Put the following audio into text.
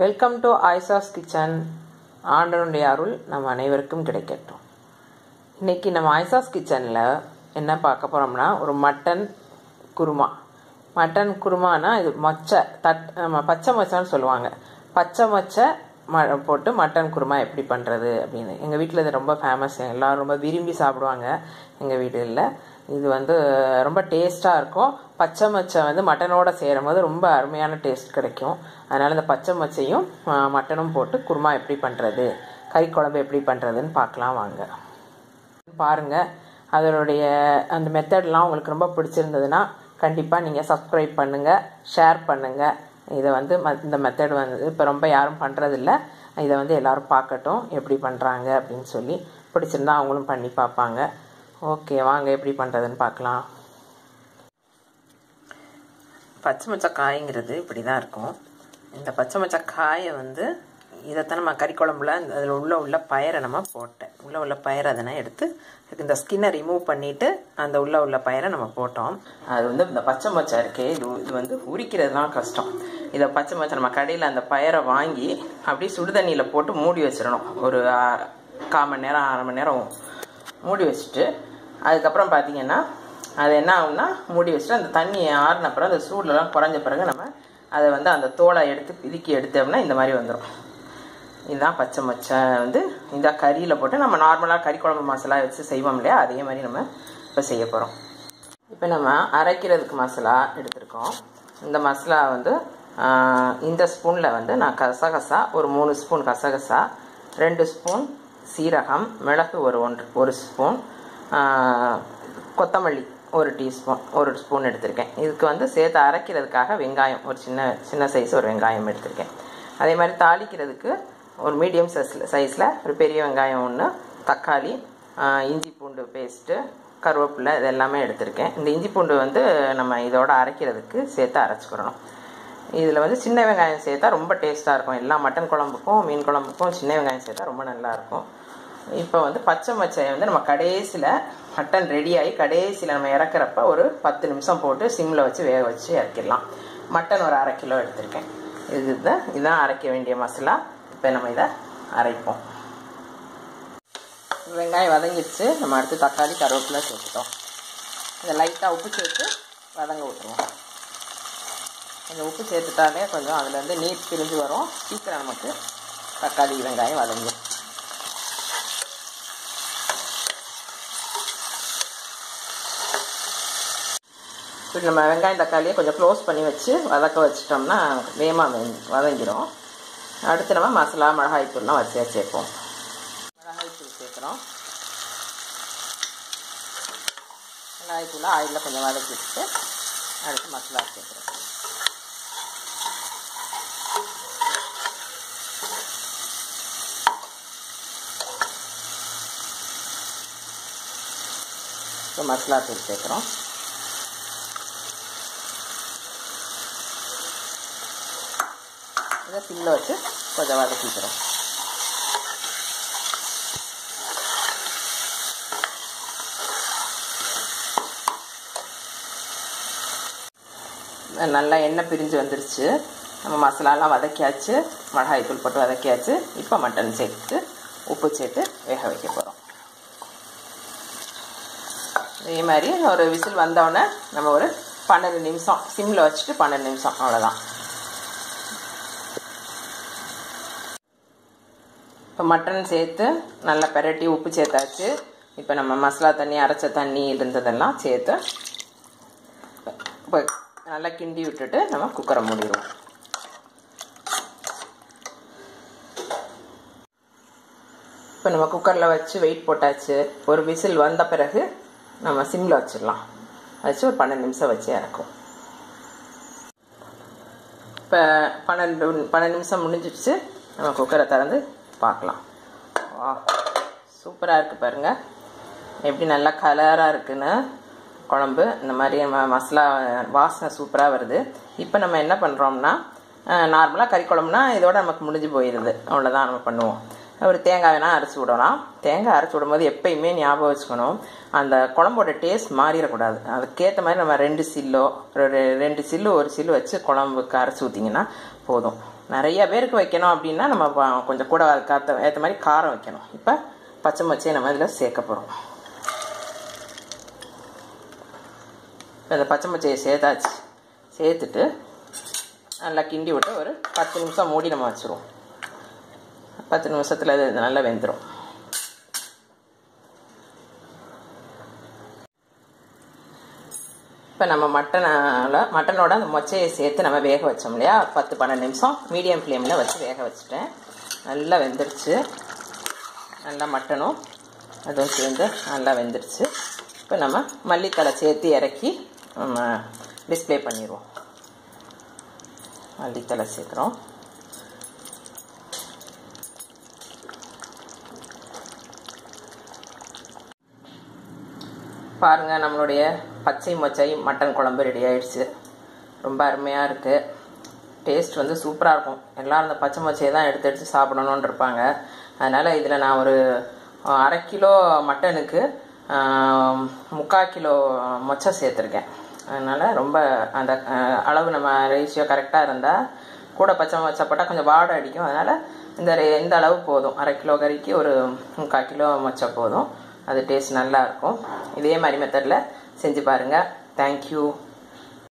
Welcome to ஐசாஸ் kitchen ஆண்டனுடைய அருள் நம் அனைவருக்கும் கிடைக்கட்டும். இன்னைக்கு நம்ம ஐசாஸ் கிச்சனில் என்ன பார்க்க போகிறோம்னா ஒரு மட்டன் குருமா. மட்டன் குருமானா இது மொச்சை தட் நம்ம பச்சை மொச்சைன்னு சொல்லுவாங்க. பச்சை மொச்சை ம போட்டு மட்டன் குருமா எப்படி பண்ணுறது அப்படின்னு. எங்கள் வீட்டில் இது ரொம்ப ஃபேமஸ் எல்லோரும் ரொம்ப விரும்பி சாப்பிடுவாங்க எங்கள் வீட்டில் இது வந்து ரொம்ப டேஸ்ட்டாக இருக்கும். பச்சை மச்சை வந்து மட்டனோடு சேரும் போது ரொம்ப அருமையான டேஸ்ட் கிடைக்கும். அதனால் இந்த பச்சை மச்சையும் மட்டனும் போட்டு குருமா எப்படி பண்ணுறது கறி குழம்பு எப்படி பண்ணுறதுன்னு பார்க்கலாம் வாங்க. பாருங்கள் அதனுடைய அந்த மெத்தட்லாம் உங்களுக்கு ரொம்ப பிடிச்சிருந்ததுன்னா கண்டிப்பாக நீங்கள் சப்ஸ்கிரைப் பண்ணுங்கள் ஷேர் பண்ணுங்கள் இதை வந்து ம இந்த மெத்தட் வந்து இப்போ ரொம்ப யாரும் பண்ணுறதில்ல இதை வந்து எல்லோரும் பார்க்கட்டும் எப்படி பண்ணுறாங்க அப்படின்னு சொல்லி பிடிச்சிருந்தா அவங்களும் பண்ணி பார்ப்பாங்க. ஓகே வாங்க எப்படி பண்ணுறதுன்னு பார்க்கலாம். பச்சை மச்ச காய்ங்கிறது இப்படி தான் இருக்கும். இந்த பச்சை மச்ச காயை வந்து இதைத்தான் நம்ம கறி குழம்புல அதில் உள்ள உள்ள பயிரை நம்ம போட்டேன். உள்ள உள்ள பயிரை அதனை எடுத்து இந்த ஸ்கின்னை ரிமூவ் பண்ணிவிட்டு அந்த உள்ள உள்ள பயிரை நம்ம போட்டோம். அது வந்து இந்த பச்சை மச்சை இருக்கே இது இது வந்து உரிக்கிறதுலாம் கஷ்டம். இதை பச்சை மச்சை நம்ம கடையில் அந்த பயிரை வாங்கி அப்படியே சுடுதண்ணியில் போட்டு மூடி வச்சிடணும். ஒரு கால் மணி நேரம் அரை மணி நேரம் மூடி வச்சுட்டு அதுக்கப்புறம் பார்த்தீங்கன்னா அது என்ன ஆகும்னா மூடி வச்சுட்டு அந்த தண்ணி ஆறின அப்புறம் அந்த சூடுலலாம் குறைஞ்ச பிறகு நம்ம அதை வந்து அந்த தோலை எடுத்து பிதுக்கி எடுத்தோம்னா இந்த மாதிரி வந்துடும் இதுதான் பச்சை மச்சை வந்து இந்த கறியில் போட்டு நம்ம நார்மலாக கறி குழம்பு மசாலா வச்சு செய்வோம் இல்லையா? அதே மாதிரி நம்ம இப்போ செய்ய போகிறோம் இப்போ நம்ம அரைக்கிறதுக்கு மசாலா எடுத்திருக்கோம். இந்த மசாலா வந்து இந்த ஸ்பூனில் வந்து நான் கசகசா ஒரு மூணு ஸ்பூன் கசகசா ரெண்டு ஸ்பூன் சீரகம் மிளகு ஒரு ஒன்று ஒரு ஸ்பூன் கொத்தமல்லி ஒரு டீஸ்பூன் ஒரு ஸ்பூன் எடுத்திருக்கேன். இதுக்கு வந்து சேர்த்து அரைக்கிறதுக்காக வெங்காயம் ஒரு சின்ன சின்ன சைஸ் ஒரு வெங்காயம் எடுத்திருக்கேன். அதே மாதிரி தாளிக்கிறதுக்கு ஒரு மீடியம் சைஸில் சைஸில் ஒரு பெரிய வெங்காயம் ஒன்று தக்காளி இஞ்சி பூண்டு பேஸ்ட்டு கருவேப்பிலை இது எல்லாமே எடுத்திருக்கேன். இந்த இஞ்சி பூண்டு வந்து நம்ம இதோட அரைக்கிறதுக்கு சேர்த்து அரைச்சிக்கிறணும் இதில் வந்து சின்ன வெங்காயம் சேர்த்தா ரொம்ப டேஸ்ட்டாக இருக்கும். எல்லா மட்டன் குழம்புக்கும் மீன் குழம்புக்கும் சின்ன வெங்காயம் சேர்த்தா ரொம்ப நல்லாயிருக்கும் இப்போ வந்து பச்சை மச்சையை வந்து நம்ம கடைசியில் மட்டன் ரெடி ஆகி கடைசியில் நம்ம இறக்குறப்ப ஒரு பத்து நிமிஷம் போட்டு சிம்மில் வச்சு வேக வச்சு இறக்கிடலாம். மட்டன் ஒரு அரை கிலோ எடுத்திருக்கேன். இதுதான் இதுதான் அரைக்க வேண்டிய மசாலா. இப்போ நம்ம இதை அரைப்போம். வெங்காயம் வதங்கிடுச்சு. நம்ம அடுத்து தக்காளி கருவேப்பிலை சேர்த்துட்டோம். இதை லைட்டாக உப்பு சேர்த்து வதங்க விட்டுருவோம். கொஞ்சம் உப்பு சேர்த்துட்டாலே கொஞ்சம் அதுலேருந்து நீர் பிரிஞ்சு வரும். சீக்கிரம் நமக்கு தக்காளி வெங்காயம் வதங்கிடும் இப்படி நம்ம வெங்காயம் தக்காளியை கொஞ்சம் க்ளோஸ் பண்ணி வச்சு வதக்க வச்சிட்டோம்னா வேகமாக வதங்கிடும் அடுத்து நம்ம மசாலா மிளகாய்த்தூள்லாம் வரிசையாக சேர்ப்போம். மிளகாய்த்தூள் சேர்க்குறோம். மிளகாய்த்தூளை ஆயிலில் கொஞ்சம் வதக்கி வச்சுட்டு அடுத்து மசாலா சேர்க்குறோம். இப்போ மசாலா தூள் சேர்க்குறோம். இதை பின்ன வச்சு கொஞ்சம் வதக்கிக்கிறோம் நல்லா எண்ணெய் பிரிஞ்சு வந்துருச்சு. நம்ம மசாலாலாம் வதக்கியாச்சு. மிளகாய் தூள் போட்டு வதக்கியாச்சு. இப்போ மட்டன் சேர்த்து உப்பு சேர்த்து வேக வைக்க போகிறோம் இதே மாதிரி ஒரு விசில் வந்தோடனே நம்ம ஒரு பன்னெண்டு நிமிஷம் சிம்மில் வச்சுட்டு பன்னெண்டு நிமிஷம் அவ்வளோதான் இப்போ மட்டன் சேர்த்து நல்லா பெரட்டி உப்பு சேர்த்தாச்சு. இப்போ நம்ம மசாலா தண்ணி அரைச்ச தண்ணி இருந்ததெல்லாம் சேர்த்து இப்போ நல்லா கிண்டி விட்டுட்டு நம்ம குக்கரை மூடிடுவோம். இப்போ நம்ம குக்கரில் வச்சு வெயிட் போட்டாச்சு. ஒரு விசில் வந்த பிறகு நம்ம சிம்மில் வச்சிடலாம். வச்சு ஒரு பன்னெண்டு நிமிஷம் வச்சு இறக்கும் இப்போ பன்னெண்டு பன்னெண்டு நிமிஷம் முடிஞ்சிடுச்சு. நம்ம குக்கரை திறந்து பார்க்கலாம். வா சூப்பராக இருக்குது பாருங்கள் எப்படி நல்லா கலராக இருக்குன்னு குழம்பு. இந்த மாதிரி நம்ம மசாலா வாசனை சூப்பராக வருது. இப்போ நம்ம என்ன பண்ணுறோம்னா நார்மலாக கறி குழம்புனா இதோட நமக்கு முடிஞ்சு போயிடுது அவ்வளோதான் நம்ம பண்ணுவோம். ஒரு தேங்காய் வேணால் அரைச்சி விடலாம். தேங்காய் அரைச்சி விடும்போது எப்பயுமே ஞாபகம் வச்சுக்கணும். அந்த குழம்போட டேஸ்ட் மாறிடக்கூடாது. அதுக்கேற்ற மாதிரி நம்ம ரெண்டு சில்லோ ரெண்டு சில்லு ஒரு சில்லு வச்சு குழம்புக்கு அரைச்சி ஊற்றிங்கன்னா போதும். நிறைய பேருக்கு வைக்கணும் அப்படின்னா நம்ம கொஞ்சம் கூட காத்த ஏற்ற மாதிரி காரம் வைக்கணும். இப்போ பச்சை மொச்சையை நம்ம இதில் சேர்க்க போகிறோம் இந்த பச்சை மொச்சையை சேர்த்தாச்சு. சேர்த்துட்டு நல்லா கிண்டி விட்டு ஒரு பத்து நிமிஷம் மூடி நம்ம வச்சுருவோம். பத்து நிமிஷத்தில் இது நல்லா வெந்துடும் இப்போ நம்ம மட்டனால் மட்டனோட அந்த மொச்சையை சேர்த்து நம்ம வேக வச்சோம் இல்லையா? பத்து பன்னெண்டு நிமிஷம். மீடியம் ஃப்ளேமில் வச்சு வேக வச்சுட்டேன். நல்லா வெந்துருச்சு. நல்லா மட்டனும். அதுவும் சேர்ந்து நல்லா வெந்துருச்சு. இப்போ நம்ம மல்லித்தலை சேர்த்து இறக்கி நம்ம டிஸ்ப்ளே பண்ணிடுவோம். மல்லித்தலை சேர்க்குறோம். பாருங்கள் நம்மளுடைய பச்சை மொச்சை மட்டன் குழம்பு ரெடி ஆயிடுச்சு. ரொம்ப அருமையாக இருக்குது டேஸ்ட் வந்து சூப்பராக இருக்கும். எல்லோரும் அந்த பச்சை மொச்சையை தான் எடுத்து எடுத்து சாப்பிடணுன்னு இருப்பாங்க. அதனால் இதில் நான் ஒரு அரை கிலோ மட்டனுக்கு முக்கால் கிலோ மொச்சை சேர்த்துருக்கேன். அதனால் ரொம்ப அந்த அளவு நம்ம ரேஷியோ கரெக்டாக இருந்தால் கூட பச்சை மொச்சை போட்டால் கொஞ்சம் வாடை அடிக்கும். அதனால் இந்த ரே- இந்த அளவு போதும். அரை கிலோ கறிக்கு ஒரு முக்கால் கிலோ மொச்சை போதும். அது டேஸ்ட் நல்லாயிருக்கும் இதே மாதிரி மெத்தடில் செஞ்சு பாருங்கள் தேங்க்யூ